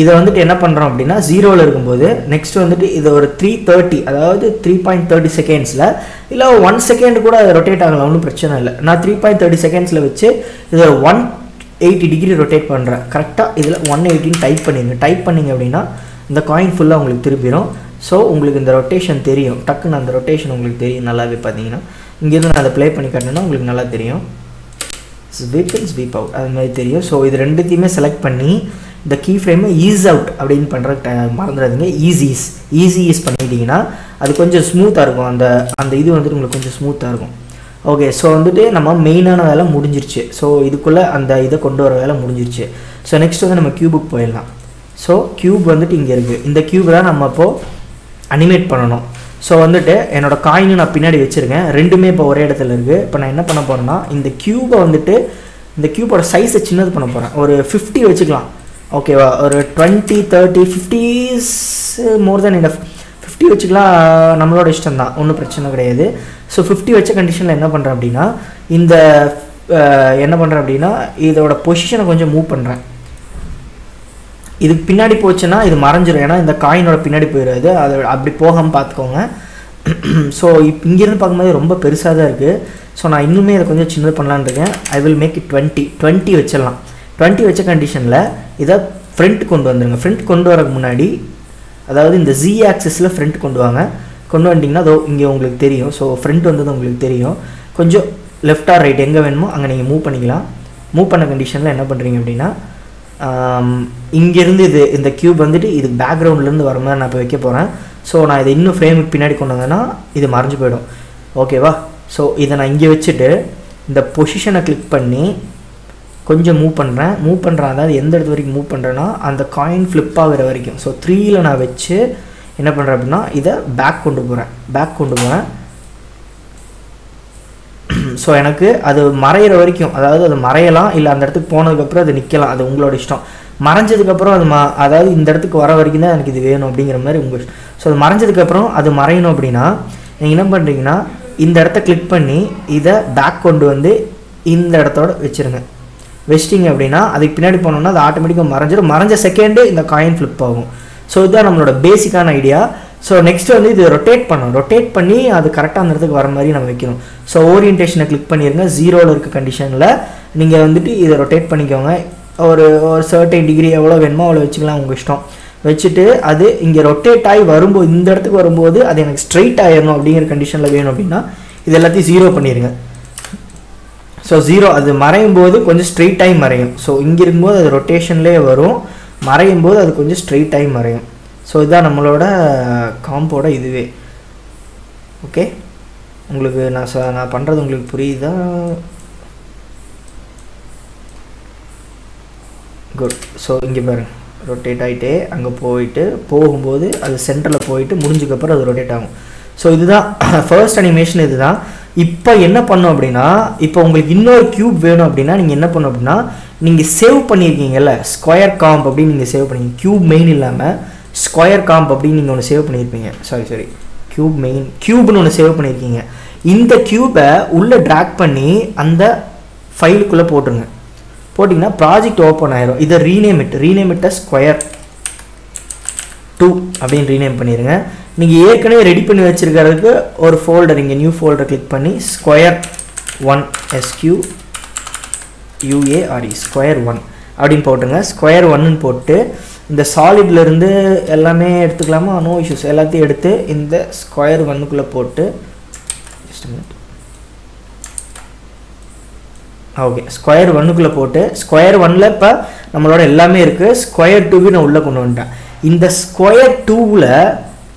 A: இதை வந்துட்டு என்ன பண்ணுறோம் அப்படின்னா ஜீரோவில் இருக்கும்போது நெக்ஸ்ட் வந்துட்டு இது ஒரு த்ரீ தேர்ட்டி அதாவது த்ரீ பாயிண்ட் தேர்ட்டி செகண்ட்ஸில் இல்லை ஒன் செகண்ட் கூட ரொட்டேட் ஆகலாம் ஒன்றும் பிரச்சனை இல்லை. நான் த்ரீ பாயிண்ட் தேர்ட்டி செகண்ட்ஸில் வச்சு இதை ஒன் எயிட்டி டிகிரி ரொட்டேட் பண்ணுறேன் கரெக்டாக இதில் ஒன் எயிட்டின்னு டைப் பண்ணிடுங்க. டைப் பண்ணிங்க அப்படின்னா இந்த காயின் ஃபுல்லாக உங்களுக்கு திருப்பிடும் ஸோ உங்களுக்கு இந்த ரொட்டேஷன் தெரியும். டக்குன்னு அந்த ரொட்டேஷன் உங்களுக்கு தெரியும். நல்லாவே பார்த்தீங்கன்னா இங்கேருந்து நான் அதை ப்ளே பண்ணி காட்டினேன்னா உங்களுக்கு நல்லா தெரியும். ஸ்வீப் இன் ஸ்வீப் அவுட் அது மாதிரி தெரியும். ஸோ இது ரெண்டுத்தையுமே செலக்ட் பண்ணி இந்த கீ ஃப்ரேமை ஈஸ் அவுட் அப்படின்னு பண்ணுற மறந்துடாதீங்க. ஈஸிஸ் ஈஸி ஈஸ் பண்ணிட்டீங்கன்னா அது கொஞ்சம் ஸ்மூத்தாக இருக்கும். அந்த அந்த இது வந்துட்டு உங்களுக்கு கொஞ்சம் ஸ்மூத்தாக இருக்கும். ஓகே ஸோ வந்துட்டு நம்ம மெயினான வேலை முடிஞ்சிருச்சு. ஸோ இதுக்குள்ளே அந்த இதை கொண்டு வர வேலை முடிஞ்சிருச்சு. ஸோ நெக்ஸ்ட் வந்து நம்ம கியூபுக்கு போயிடலாம். ஸோ கியூப் வந்துட்டு இங்கே இருக்குது இந்த கியூப் தான் நம்ம இப்போது அனிமேட் பண்ணணும். ஸோ வந்துட்டு என்னோட காயினு நான் பின்னாடி வச்சுருக்கேன். ரெண்டுமே இப்போ ஒரே இடத்துல இருக்குது இப்போ நான் என்ன பண்ண போகிறேன்னா இந்த கியூபை வந்துட்டு இந்த கியூபோட சைஸை சின்னது பண்ண போகிறேன் ஒரு ஃபிஃப்டி வச்சுக்கலாம். ஓகேவா ஒரு twenty thirty fifties more then enough fifty வச்சுக்கலாம் நம்மளோட இஷ்டம் தான் ஒன்றும் பிரச்சனை கிடையாது. ஸோ ஃபிஃப்டி வச்ச கண்டிஷனில் என்ன பண்ணுறேன் அப்படின்னா இந்த என்ன பண்ணுறேன் அப்படின்னா இதோட பொசிஷனை கொஞ்சம் மூவ் பண்ணுறேன் இதுக்கு பின்னாடி போச்சுன்னா இது மறைஞ்சிடும் ஏன்னா இந்த காயினோட பின்னாடி போயிடாது அது அப்படி போகாமல் பார்த்துக்கோங்க ஸோ *clears throat* இப்போ இங்கேருந்து பார்க்கும்போது ரொம்ப பெருசாக தான் இருக்குது ஸோ நான் இன்னுமே இதை கொஞ்சம் சின்னது பண்ணலான்னு இருக்கேன். I will make it twenty twenty வச்சிடலாம். டுவெண்ட்டி வச்ச கண்டிஷனில் இதை ஃப்ரண்ட் கொண்டு வந்துடுங்க ஃப்ரண்ட் கொண்டு வரக்கு முன்னாடி அதாவது இந்த ஜி ஆக்சஸில் ஃப்ரண்ட் கொண்டு வாங்க. கொண்டு வந்துட்டிங்கன்னா அதோ இங்கே உங்களுக்கு தெரியும். ஸோ ஃப்ரண்ட் வந்தது உங்களுக்கு தெரியும். கொஞ்சம் லெஃப்ட் ஆர் ரைட் எங்கே வேணுமோ அங்கே நீங்கள் மூவ் பண்ணிக்கலாம். மூவ் பண்ண கண்டிஷனில் என்ன பண்ணுறீங்க அப்படின்னா இங்கேருந்து இது இந்த கியூப் வந்துட்டு இது பேக்ரவுண்ட்லேருந்து வர மாதிரி நான் இப்போ வைக்க போகிறேன் ஸோ நான் இதை இன்னும் ஃப்ரேமுக்கு பின்னாடி கொண்டு வந்தேன்னா இது மறைஞ்சு போயிடும். ஓகேவா ஸோ இதை நான் இங்கே வச்சுட்டு இந்த பொசிஷனை கிளிக் பண்ணி கொஞ்சம் மூவ் பண்ணுறேன் மூவ் பண்ணுறேன் அதாவது எந்த இடத்து வரைக்கும் மூவ் பண்ணுறேன்னா அந்த காயின் ஃப்ளிப் ஆகிற வரைக்கும். ஸோ த்ரீயில் நான் வச்சு என்ன பண்ணுறேன் அப்படின்னா இதை பேக் கொண்டு போகிறேன் பேக் கொண்டு போகிறேன் ஸோ எனக்கு அது மறையிற வரைக்கும் அதாவது அது மறையலாம் இல்லை அந்த இடத்துக்கு போனதுக்கப்புறம் அது நிற்கலாம் அது உங்களோட இஷ்டம். மறைஞ்சதுக்கப்புறம் அது ம அதாவது இந்த இடத்துக்கு வர வரைக்கும் தான் எனக்கு இது வேணும் அப்படிங்கிற மாதிரி உங்கள் இஷ்டம். ஸோ அது மறைஞ்சதுக்கப்புறம் அது மறையணும் அப்படின்னா நீங்கள் என்ன பண்ணுறீங்கன்னா இந்த இடத்த கிளிக் பண்ணி இதை பேக் கொண்டு வந்து இந்த இடத்தோட வச்சுருங்க. வச்சிட்டிங்க அப்படின்னா அதுக்கு பின்னாடி போனோம்னா அது ஆட்டோமேட்டிக்காக மறைஞ்சிடும் மறைஞ்ச செகண்டு இந்த காயின் ஃப்ளிப் ஆகும். ஸோ இதுதான் நம்மளோட பேசிக்கான ஐடியா ஸோ நெக்ஸ்ட் வந்து இது ரொட்டேட் பண்ணணும். ரொட்டேட் பண்ணி அது கரெக்டாக அந்த இடத்துக்கு வர மாதிரி நம்ம வைக்கணும். ஸோ ஓரியன்டேஷனை கிளிக் பண்ணிடுங்க ஜீரோவில் இருக்க கண்டிஷனில் நீங்கள் வந்துட்டு இதை ரொட்டேட் பண்ணிக்கோங்க. ஒரு ஒரு சர்டைன் டிகிரி எவ்வளோ வேணுமோ அவ்வளோ வச்சுக்கலாம் உங்கள் இஷ்டம். வச்சுட்டு அது இங்கே ரொட்டேட் ஆகி வரும்போது இந்த இடத்துக்கு வரும்போது அது எனக்கு ஸ்ட்ரைட் ஆயிடணும் அப்படிங்கிற கண்டிஷனில் வேணும் அப்படின்னா இது எல்லாத்தையும் ஜீரோ பண்ணிடுங்க ஸோ ஜீரோ அது மறையும் போது கொஞ்சம் ஸ்ட்ரெயிட்டாகி மறையும். ஸோ இங்கே இருக்கும்போது அது ரொட்டேஷன்லேயே வரும். மறையும் போது அது கொஞ்சம் ஸ்ட்ரெயிட்டாகி மறையும். ஸோ இதுதான் நம்மளோட காம்போட இதுவே. ஓகே உங்களுக்கு நான் ச நான் பண்ணுறது உங்களுக்கு புரியுதா? குட் ஸோ இங்கே பாருங்க. ரொட்டேட் ஆகிட்டே அங்கே போயிட்டு போகும்போது அது சென்டரில் போயிட்டு முடிஞ்சதுக்கப்புறம் அது ரொட்டேட் ஆகும். ஸோ இதுதான் ஃபர்ஸ்ட் அனிமேஷன் இதுதான். இப்போ என்ன பண்ணும் அப்படின்னா இப்போ உங்களுக்கு இன்னொரு கியூப் வேணும் அப்படின்னா நீங்கள் என்ன பண்ணும் அப்படின்னா நீங்கள் சேவ் பண்ணியிருக்கீங்கல்ல ஸ்கொயர் காம்ப் அப்படின்னு நீங்கள் சேவ் பண்ணிங்க கியூப் மெயின் இல்லாமல் ஸ்கொயர் காம்ப் அப்படின்னு நீங்கள் ஒன்று சேவ் பண்ணியிருப்பீங்க சாரி சாரி கியூப் மெயின் கியூப்னு ஒன்று சேவ் பண்ணியிருக்கீங்க இந்த கியூபை உள்ளே ட்ராக் பண்ணி அந்த ஃபைலுக்குள்ளே போட்டுருங்க. போட்டிங்கன்னா ப்ராஜெக்ட் ஓப்பன் ஆயிரும். இதை rename it rename square two அப்படின்னு ரீநேம் பண்ணிடுங்க நீங்கள் ஏற்கனவே ரெடி பண்ணி வச்சுருக்கிறதுக்கு ஒரு ஃபோல்டர் இங்கே நியூ ஃபோல்டர் கிளிக் பண்ணி square one SQ UARE square one அப்படின்னு போட்டுருங்க ஸ்கொயர் ஒன்னு போட்டு இந்த சாலிட்லேருந்து எல்லாமே எடுத்துக்கலாமா? நோ இஷ்யூஸ் எல்லாத்தையும் எடுத்து இந்த ஸ்கொயர் ஒன்னுக்குள்ளே போட்டு ஜஸ்ட் மினிட் ஓகே ஸ்கொயர் ஒன்னுக்குள்ளே போட்டு ஸ்கொயர் ஒன்னில் இப்போ நம்மளோட எல்லாமே இருக்குது ஸ்கொயர் டூவி நான் உள்ளே கொண்டு வந்துட்டேன். இந்த ஸ்கொயர் டூவில்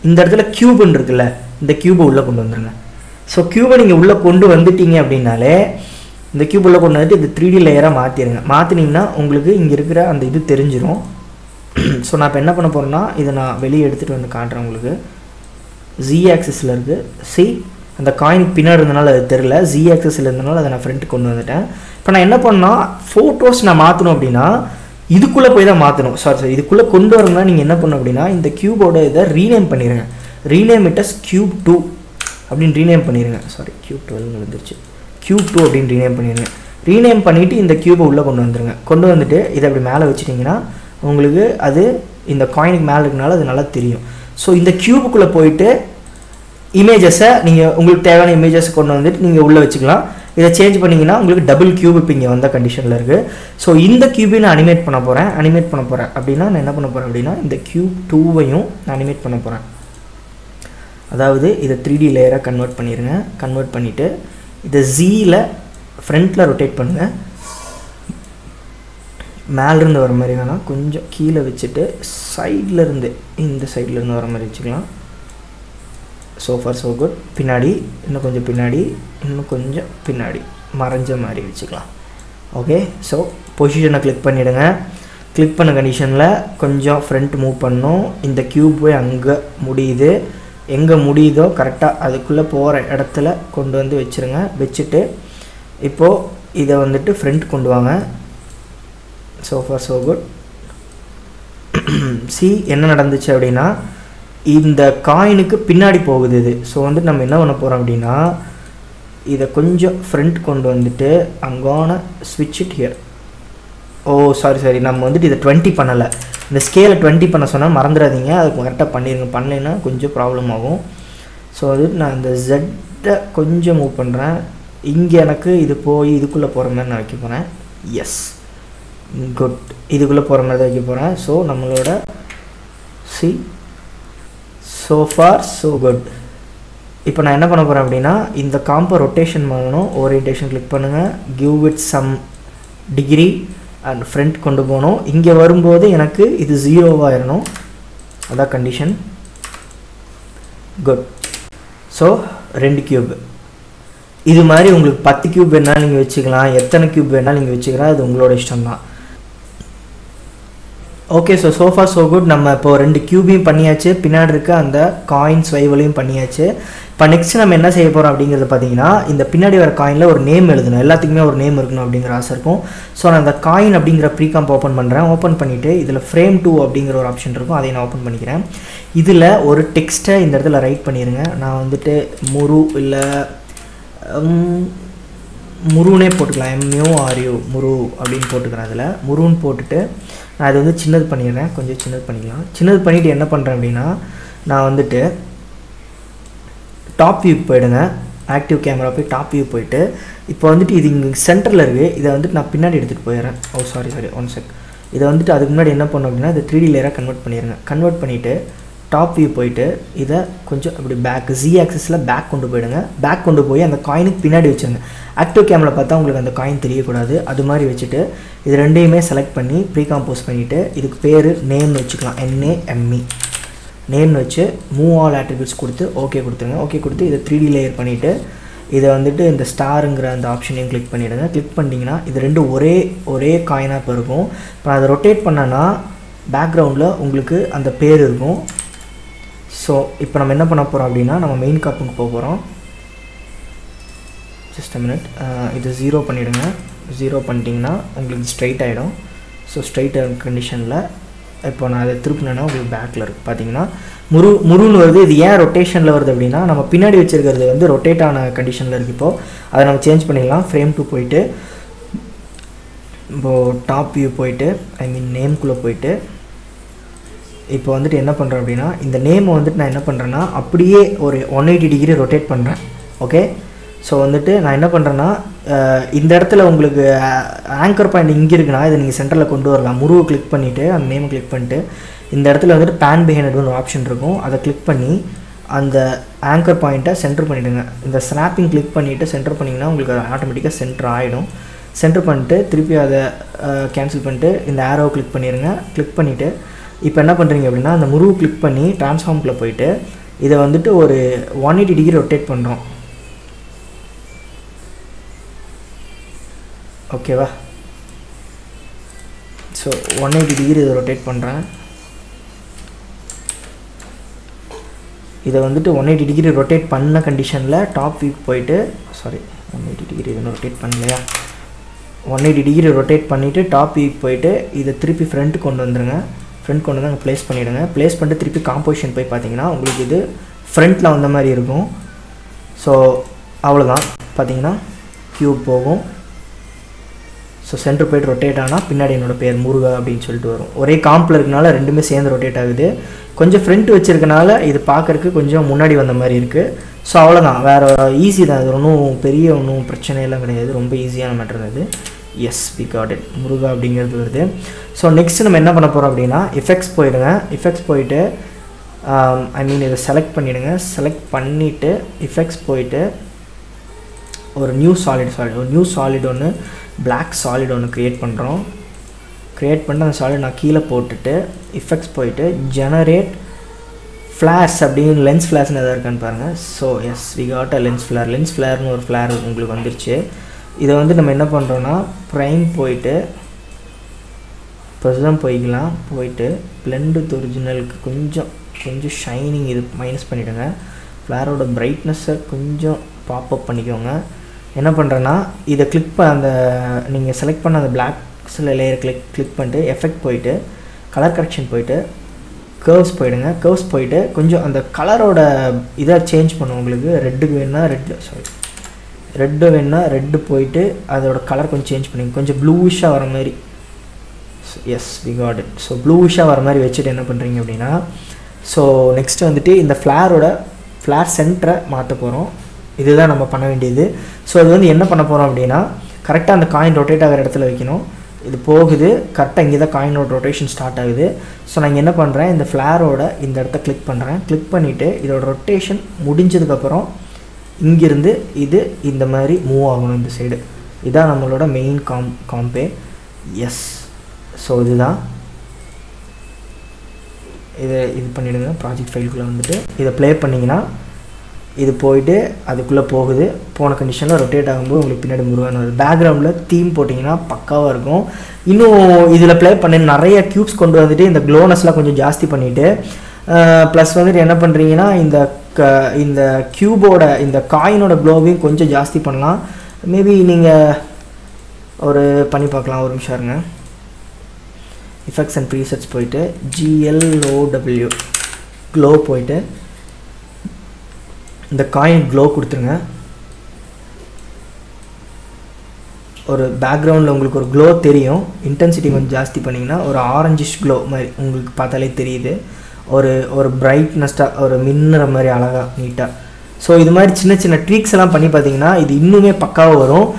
A: இந்த இடத்துல கியூப்னு இருக்குல்ல இந்த கியூபை உள்ளே கொண்டு வந்துடுங்க ஸோ கியூபை நீங்கள் உள்ளே கொண்டு வந்துட்டீங்க அப்படின்னாலே இந்த கியூப் உள்ளே கொண்டு வந்துட்டு இந்த த்ரீ டி லேயராக மாற்றிடுங்க மாற்றினீங்கன்னா உங்களுக்கு இங்கே இருக்கிற அந்த இது தெரிஞ்சிடும் ஸோ *clears throat* நான் இப்போ என்ன பண்ண போகிறேன்னா இதை நான் வெளியே எடுத்துகிட்டு வந்து காட்டுறேன் உங்களுக்கு. ஜி ஆக்சஸில் இருக்குது சி அந்த காயினுக்கு பின்னாடி இருந்தனால அது தெரில ஜி ஆக்சஸில் இருந்தனால அதை நான் ஃப்ரண்ட்டு கொண்டு வந்துட்டேன். இப்போ நான் என்ன பண்ணால் ஃபோட்டோஸ் நான் மாற்றணும் அப்படின்னா இதுக்குள்ளே போய் தான் மாற்றணும் சாரி சார் இதுக்குள்ளே கொண்டு வரணும்னா நீங்கள் என்ன பண்ணணும் அப்படின்னா இந்த கியூபோட இதை ரீநேம் பண்ணிடுங்க rename it as cube two அப்படின்னு ரீநேம் பண்ணிடுங்க சாரி கியூப் டூ வந்துருச்சு கியூப் டூ அப்படின்னு ரீநேம் பண்ணிடுங்க ரீநேம் பண்ணிவிட்டு இந்த கியூபை உள்ளே கொண்டு வந்துடுங்க கொண்டு வந்துட்டு இதை அப்படி மேலே வச்சிட்டிங்கன்னா உங்களுக்கு அது இந்த காயினுக்கு மேலே இருக்கனால அது நல்லா தெரியும். ஸோ இந்த கியூபுக்குள்ளே போயிட்டு இமேஜஸை நீங்கள் உங்களுக்கு தேவையான இமேஜஸ் கொண்டு வந்துட்டு நீங்கள் உள்ளே வச்சுக்கலாம். இதை சேஞ்ச் பண்ணிங்கன்னா உங்களுக்கு டபுள் கியூப் இப்போ இங்கே வந்த கண்டிஷனில் இருக்குது ஸோ இந்த கியூபையும் நான் அனிமேட் பண்ண போகிறேன் அனிமேட் பண்ண போகிறேன் அப்படின்னா நான் என்ன பண்ண போகிறேன் அப்படின்னா இந்த கியூப் டூவையும் நான் அனிமேட் பண்ண போகிறேன் அதாவது இதை த்ரீ டி லேயராக கன்வெர்ட் பண்ணிடுங்க கன்வெர்ட் பண்ணிவிட்டு இதை ஜீயில் ஃப்ரண்ட்டில் ரொட்டேட் பண்ணுங்கள் மேலேருந்து வர மாதிரி வேணால் கொஞ்சம் கீழே வச்சுட்டு சைடில் இருந்து இந்த சைட்லேருந்து வர மாதிரி வச்சுக்கலாம். ஸோ ஃபார் ஸோ குட் பின்னாடி இன்னும் கொஞ்சம் பின்னாடி இன்னும் கொஞ்சம் பின்னாடி. மறைஞ்ச மாதிரி வச்சுக்கலாம். ஓகே ஸோ பொசிஷனை கிளிக் பண்ணிவிடுங்க கிளிக் பண்ண கண்டிஷனில் கொஞ்சம் ஃப்ரண்ட் மூவ் பண்ணும். இந்த க்யூப் போய் அங்கே முடியுது. எங்கே முடியுதோ கரெக்டாக அதுக்குள்ளே போகிற இடத்துல கொண்டு வந்து வச்சுருங்க. வச்சுட்டு இப்போது இதை வந்துட்டு ஃப்ரண்ட் கொண்டு வாங்க. So far so good C என்ன நடந்துச்சு அப்படின்னா இந்த காயினுக்கு பின்னாடி போகுது இது. ஸோ வந்துட்டு நம்ம என்ன பண்ண போகிறோம் அப்படின்னா இதை கொஞ்சம் ஃப்ரண்ட் கொண்டு வந்துட்டு அங்கான ஸ்விட்ச் it here oh sorry sorry நம்ம வந்துட்டு இதை டுவெண்ட்டி பண்ணலை. இந்த ஸ்கேலை டுவெண்ட்டி பண்ண சொன்னால் மறந்துடாதீங்க அது கரெக்டாக பண்ணிடுங்க பண்ணலைன்னா கொஞ்சம் ப்ராப்ளம் ஆகும். ஸோ வந்துட்டு நான் இந்த ஜெட்டை கொஞ்சம் மூவ் பண்ணுறேன் இங்கே எனக்கு இது போய் இதுக்குள்ளே போகிற மாதிரி நான் வைக்க போகிறேன் எஸ் குட் இதுக்குள்ளே போகிற மாதிரி தான் வைக்க போகிறேன் ஸோ நம்மளோட see so far so good இப்போ நான் என்ன பண்ண போகிறேன் அப்படின்னா இந்த காம்பை ரொட்டேஷன் பண்ணணும் ஓரியன்டேஷன் கிளிக் பண்ணுங்கள் give with some degree and front கொண்டு போகணும். இங்கே வரும்போது எனக்கு இது ஜீரோவாகிடணும் அதான் கண்டிஷன் குட் ஸோ ரெண்டு கியூப் இது மாதிரி உங்களுக்கு பத்து கியூப் வேணால் நீங்கள் வச்சுக்கலாம். எத்தனை கியூப் வேணால் நீங்கள் வச்சுக்கலாம். அது உங்களோட இஷ்டம் தான் okay so so far so good நம்ம இப்போ ரெண்டு கியூபியும் பண்ணியாச்சு. பின்னாடி இருக்க அந்த காயின்ஸ் வைவலையும் பண்ணியாச்சு. இப்போ நெக்ஸ்ட் நம்ம என்ன செய்ய போகிறோம் அப்படிங்கிறது பார்த்தீங்கன்னா இந்த பின்னாடி வர காயினில் ஒரு நேம் எழுதணும். எல்லாத்துக்குமே ஒரு நேம் இருக்கணும் அப்படிங்கிற ஆசை இருக்கும். ஸோ நான் அந்த காயின் அப்படிங்கிற ப்ரீகாம்ப் ஓப்பன் பண்ணுறேன் ஓப்பன் பண்ணிவிட்டு இதில் ஃப்ரேம் டூ அப்படிங்கிற ஒரு ஆப்ஷன் இருக்கும். அதை நான் ஓப்பன் பண்ணிக்கிறேன். இதில் ஒரு டெக்ஸ்ட்டை இந்த இடத்துல ரைட் பண்ணிடுங்க நான் வந்துட்டு முரு இல்லை முருனே போட்டுக்கலாம். எம்யூ ஆர்யூ முரு அப்படின்னு போட்டுக்கிறேன் அதில். முருன்னு போட்டுட்டு நான் அதை வந்து சின்னது பண்ணிடுறேன். கொஞ்சம் சின்னது பண்ணிக்கலாம். சின்னது பண்ணிவிட்டு என்ன பண்ணுறேன் அப்படின்னா நான் வந்துட்டு டாப் வியூ போயிடுங்க. ஆக்டிவ் கேமரா போய் டாப் வியூ போயிட்டு இப்போ வந்துட்டு இது இங்கே சென்டரில் இருக்குது இதை வந்துட்டு நான் பின்னாடி எடுத்துகிட்டு போயிடுறேன். Oh sorry sorry one sec இதை வந்துட்டு அதுக்கு முன்னாடி என்ன பண்ணோம் அப்படின்னா இதை த்ரீ டி லேயராக கன்வெர்ட் பண்ணிடுங்க கன்வெர்ட் பண்ணிவிட்டு டாப் வியூ போயிட்டு இதை கொஞ்சம் அப்படி பேக் ஜி ஆக்சஸில் பேக் கொண்டு போயிடுங்க. பேக் கொண்டு போய் அந்த காயினுக்கு பின்னாடி வச்சுருங்க. ஆக்டிவ் கேமரா பார்த்தா உங்களுக்கு அந்த காயின் தெரியக்கூடாது. அது மாதிரி வச்சுட்டு இது ரெண்டையுமே செலக்ட் பண்ணி ப்ரீ காம்போஸ் பண்ணிவிட்டு இதுக்கு பேர் நேம்னு வச்சுக்கலாம். என்ஏஎம்இ நேம்னு வச்சு மூவ் ஆல் ஆட்ரிபியூட்ஸ் கொடுத்து ஓகே கொடுத்துருங்க. ஓகே கொடுத்து இதை த்ரீ டி லேயர் பண்ணிவிட்டு இதை வந்துட்டு இந்த ஸ்டாருங்கிற அந்த ஆப்ஷனையும் கிளிக் பண்ணிவிடுங்க கிளிக் பண்ணிங்கன்னா இது ரெண்டு ஒரே ஒரே காயினாக இப்போ இருக்கும். இப்போ நான் அதை ரொட்டேட் பண்ணேன்னா பேக்ரவுண்டில் உங்களுக்கு அந்த பேர் இருக்கும். ஸோ இப்போ நம்ம என்ன பண்ண போகிறோம் அப்படின்னா நம்ம மெயின் காப்புக்கு போக போகிறோம் ஜஸ்ட் மினிட் இது ஜீரோ பண்ணிவிடுங்க ஜீரோ பண்ணிட்டீங்கன்னா உங்களுக்கு ஸ்ட்ரைட் ஆகிடும் ஸோ ஸ்ட்ரைட் கண்டிஷனில் இப்போ நான் அதை திருப்பினேன்னா உங்களுக்கு பேக்கில் இருக்குது பார்த்தீங்கன்னா முரு முருன்னு வருது. இது ஏன் ரொட்டேஷனில் வருது அப்படின்னா நம்ம பின்னாடி வச்சுருக்கிறது வந்து ரொட்டேட் ஆன கண்டிஷனில் இருக்குது இப்போது அதை நம்ம சேஞ்ச் பண்ணிடலாம். ஃப்ரேம் டூ போயிட்டு இப்போது டாப் வியூ போயிட்டு ஐ மீன் நேம்குள்ளே போயிட்டு இப்போ வந்துட்டு என்ன பண்ணுறேன் அப்படின்னா இந்த நேமை வந்துட்டு நான் என்ன பண்ணுறேன்னா அப்படியே ஒரு ஒன் எயிட்டி டிகிரி ரொட்டேட் பண்ணுறேன் ஓகே ஸோ வந்துட்டு நான் என்ன பண்ணுறேன்னா இந்த இடத்துல உங்களுக்கு ஆங்கர் பாயிண்ட் இங்கே இருக்குன்னா இதை நீங்கள் சென்டரில் கொண்டு வரலாம். முருவை கிளிக் பண்ணிவிட்டு அந்த நேமை கிளிக் பண்ணிட்டு இந்த இடத்துல வந்துட்டு பேன் பிஹேண்ட் ஒரு ஆப்ஷன் இருக்கும். அதை கிளிக் பண்ணி அந்த ஆங்கர் பாயிண்ட்டை சென்டர் பண்ணிவிடுங்க இந்த ஸ்னாப்பிங் கிளிக் பண்ணிவிட்டு சென்டர் பண்ணிங்கன்னா உங்களுக்கு அது ஆட்டோமேட்டிக்காக சென்டர் ஆகிடும் சென்டர் பண்ணிட்டு திருப்பி அதை கேன்சல் பண்ணிட்டு இந்த ஆரோவை கிளிக் பண்ணிடுங்க கிளிக் பண்ணிவிட்டு இப்போ என்ன பண்ணுறீங்க அப்படின்னா அந்த முருவு கிளிக் பண்ணி ட்ரான்ஸ்ஃபார்ம்குள்ளே போயிட்டு இதை வந்துட்டு ஒரு ஒன் எயிட்டி டிகிரி ரொட்டேட் பண்ணுறோம் ஓகேவா ஸோ ஒன் எயிட்டி டிகிரி இதை ரொட்டேட் பண்ணுறேன் இதை வந்துட்டு ஒன் எயிட்டி டிகிரி ரொட்டேட் பண்ண கண்டிஷனில் டாப் வியூக்கு போயிட்டு சாரி ஒன் எயிட்டி டிகிரி இன்னும் ரொட்டேட் பண்ணலையா? ஒன் எயிட்டி டிகிரி ரொட்டேட் பண்ணிவிட்டு டாப் வியூக்கு போயிட்டு இதை திருப்பி ஃப்ரண்ட்டு கொண்டு வந்துடுங்க ஃப்ரண்ட் கொண்டு வந்து அங்கே ப்ளேஸ் பண்ணிவிடுங்க ப்ளேஸ் பண்ணிட்டு திருப்பி காம்போசிஷன் போய் பார்த்தீங்கன்னா உங்களுக்கு இது ஃப்ரண்ட்டில் வந்த மாதிரி இருக்கும். ஸோ அவ்வளோதான் பார்த்தீங்கன்னா க்யூப் போகும். ஸோ சென்டர் போய்ட்டு ரொட்டேட் ஆனால் பின்னாடி என்னோடய பேர் முருகா அப்படின்னு சொல்லிட்டு வரும். ஒரே காம்பில் இருக்கனால ரெண்டுமே சேர்ந்து ரொட்டேட் ஆகுது. கொஞ்சம் ஃப்ரண்ட் வச்சுருக்கனால இது பார்க்குறக்கு கொஞ்சம் முன்னாடி வந்த மாதிரி இருக்குது ஸோ அவ்வளோதான் வேறு ஈஸி தான். இது ஒன்றும் பெரிய ஒன்றும் பிரச்சனையெல்லாம் கிடையாது. ரொம்ப ஈஸியான மேட்டர் அது yes we got it Muruga அப்படிங்கிறது வருது. ஸோ நெக்ஸ்ட் நம்ம என்ன பண்ண போகிறோம் அப்படின்னா எஃபெக்ட்ஸ் போயிடுங்க. எஃபெக்ட்ஸ் போயிட்டு um, ஐ மீன் இதை செலக்ட் பண்ணிவிடுங்க செலக்ட் பண்ணிவிட்டு எஃபெக்ட்ஸ் போயிட்டு ஒரு நியூ சாலிட் சாலிட் ஒரு நியூ சாலிட் ஒன்று பிளாக் சாலிட் ஒன்று க்ரியேட் பண்ணுறோம் க்ரியேட் பண்ணிட்டு அந்த சாலிட் நான் கீழே போட்டுட்டு எஃபெக்ட்ஸ் போயிட்டு ஜெனரேட் ஃப்ளாஷ் அப்படின்னு லென்ஸ் ஃப்ளாஷ்னு எதாவது இருக்கான்னு பாருங்கள் so yes we got a lens flare lens ஃப்ளேர்னு ஒரு ஃப்ளேர் உங்களுக்கு வந்துருச்சு. இதை வந்து நம்ம என்ன பண்ணுறோன்னா ப்ரைம் போயிட்டு ப்ரெசம் போய்க்கலாம். போயிட்டு பிளெண்டு ஒரிஜினலுக்கு கொஞ்சம் கொஞ்சம் ஷைனிங் இது மைனஸ் பண்ணிவிடுங்க ஃப்ளாரோட பிரைட்னஸை கொஞ்சம் பாப்அப் பண்ணிக்கோங்க. என்ன பண்ணுறேன்னா இதை கிளிக் ப அந்த நீங்கள் செலக்ட் பண்ண அந்த பிளாக் சில லேயர் கிளிக் கிளிக் பண்ணிட்டு எஃபெக்ட் போயிட்டு கலர் கரெக்ஷன் போயிட்டு கர்வ்ஸ் போயிடுங்க. கர்வ்ஸ் போயிட்டு கொஞ்சம் அந்த கலரோட இதை சேஞ்ச் பண்ணும் உங்களுக்கு. ரெட்டுக்கு வேணுன்னா ரெட் சாரி ரெட்டு வேணுன்னா ரெட்டு போயிட்டு அதோட கலர் கொஞ்சம் சேஞ்ச் பண்ணிங்க கொஞ்சம் ப்ளூஷாக வர மாதிரி. Yes we got it so ப்ளூஷாக வர மாதிரி வச்சுட்டு என்ன பண்ணுறீங்க அப்படின்னா ஸோ நெக்ஸ்ட்டு வந்துட்டு இந்த ஃப்ளாரோட ஃப்ளார் சென்டரை மாற்ற போகிறோம் இதுதான் நம்ம பண்ண வேண்டியது. ஸோ அது வந்து என்ன பண்ண போகிறோம் அப்படின்னா கரெக்டாக அந்த காயின் ரொட்டேட் ஆகிற இடத்துல வைக்கணும். இது போகுது. கரெக்டாக இங்கே தான் காயினோட ரொட்டேஷன் ஸ்டார்ட் ஆகுது. ஸோ நான் என்ன பண்ணுறேன் இந்த ஃப்ளாரோட இந்த இடத்த கிளிக் பண்ணுறேன் கிளிக் பண்ணிவிட்டு இதோட ரொட்டேஷன் முடிஞ்சதுக்கப்புறம் இங்கிருந்து இது இந்த மாதிரி மூவ் ஆகணும் இந்த சைடு இதான் நம்மளோட மெயின் காம் காம்பே எஸ் ஸோ இதுதான். இதை இது பண்ணிவிடுங்க ப்ராஜெக்ட் ஃபைலுக்குள்ளே வந்துட்டு இதை ப்ளே பண்ணிங்கன்னா இது போயிட்டு அதுக்குள்ளே போகுது. போன கண்டிஷனில் ரொட்டேட் ஆகும்போது உங்களுக்கு பின்னாடி முருகன் வருது பேக்ரவுண்டில் தீம் போட்டிங்கன்னா பக்காவாக இருக்கும். இன்னும் இதில் ப்ளே பண்ணி நிறைய க்யூப்ஸ் கொண்டு வந்துட்டு இந்த க்ளோனஸ்லாம் கொஞ்சம் ஜாஸ்தி பண்ணிவிட்டு ப்ளஸ் வந்துட்டு என்ன பண்ணுறீங்கன்னா இந்த க இந்த க்யூபோட இந்த காயினோட க்ளோவையும் கொஞ்சம் ஜாஸ்தி பண்ணலாம். மேபி நீங்கள் ஒரு பண்ணி பார்க்கலாம் ஒரு நிமிஷம் இருங்க. எஃபெக்ட்ஸ் அண்ட் ப்ரீசெட்ஸ் போயிட்டு ஜிஎல்ஓடபிள்யூ க்ளோ போயிட்டு இந்த காயின் க்ளோ கொடுத்துருங்க. ஒரு பேக்ரவுண்டில் உங்களுக்கு ஒரு க்ளோ தெரியும். இன்டென்சிட்டி கொஞ்சம் ஜாஸ்தி பண்ணிங்கன்னா ஒரு ஆரஞ்சிஷ் க்ளோ மாதிரி உங்களுக்கு பார்த்தாலே தெரியுது. ஒரு ஒரு பிரைட்னஸ்ட்டாக ஒரு மின்னுற மாதிரி அழகாக நீட்டாக ஸோ இது மாதிரி சின்ன சின்ன ட்ரீக்ஸ் எல்லாம் பண்ணி பார்த்தீங்கன்னா இது இன்னுமே பக்காவாக வரும்.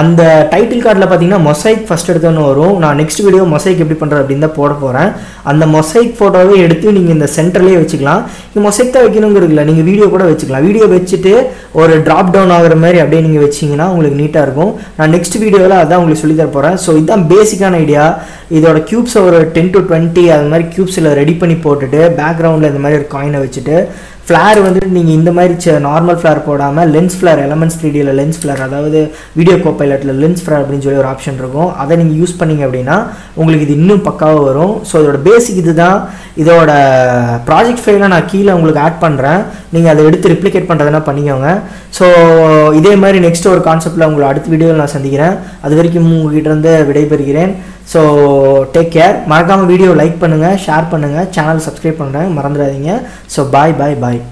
A: அந்த டைட்டில் கார்டில் பார்த்தீங்கன்னா மொசைக் ஃபஸ்ட் எடுத்தோன்னு வரும். நான் நெக்ஸ்ட் வீடியோ மொசைக் எப்படி பண்ணுறது அப்படின்னு தான் போட போகிறேன் அந்த மொசைக் ஃபோட்டோவே எடுத்து நீங்கள் இந்த சென்டர்லேயே வச்சுக்கலாம். இது மொசைக் தான் வைக்கணுங்கிறது இல்லை. நீங்கள் வீடியோ கூட வச்சுக்கலாம். வீடியோ வச்சுட்டு ஒரு ட்ராப் டவுன் ஆகிற மாதிரி அப்படியே நீங்கள் வச்சிங்கன்னா உங்களுக்கு நீட்டாக இருக்கும். நான் நெக்ஸ்ட் வீடியோவில் அதான் உங்களுக்கு சொல்லி தர போகிறேன் ஸோ இதுதான் பேசிக்கான ஐடியா இதோட க்யூப்ஸை ஒரு டென் டு டுவெண்ட்டி அது மாதிரி க்யூப்ஸில் ரெடி பண்ணி போட்டுட்டு பேக்ரவுண்டில் இந்த மாதிரி ஒரு காயினை வச்சுட்டு ஃப்ளார் வந்துட்டு நீங்கள் இந்த மாதிரி நார்மல் ஃப்ளார் போடாமல் லென்ஸ் ஃப்ளார் எலமெண்ட்ஸ் த்ரீடியில் லென்ஸ் ஃப்ளார் அதாவது வீடியோ கோப்பைலட்டில் லென்ஸ் ஃப்ளார் அப்படின்னு சொல்லி ஒரு ஆப்ஷன் இருக்கும். அதை நீங்கள் யூஸ் பண்ணீங்க அப்படின்னா உங்களுக்கு இது இன்னும் பக்காவாக வரும். ஸோ இதோட பேசிக் இதுதான். இதோட ப்ராஜெக்ட் ஃபைலை நான் கீழே உங்களுக்கு ஆட் பண்ணுறேன் நீங்கள் அதை எடுத்து ரிப்ளிகேட் பண்ணுறதுனா பண்ணிக்கோங்க. ஸோ இதே மாதிரி நெக்ஸ்ட் ஒரு கான்செப்டில் உங்களை அடுத்த வீடியோவில் நான் சந்திக்கிறேன். அது வரைக்கும் உங்ககிட்டருந்து விடைபெறுகிறேன். ஸோ டேக் கேர் மறக்காமல் வீடியோ லைக் பண்ணுங்கள் ஷேர் பண்ணுங்கள் சேனல் சப்ஸ்கிரைப் பண்ணுறேன் மறந்துடாதீங்க. ஸோ பாய் பாய் பாய்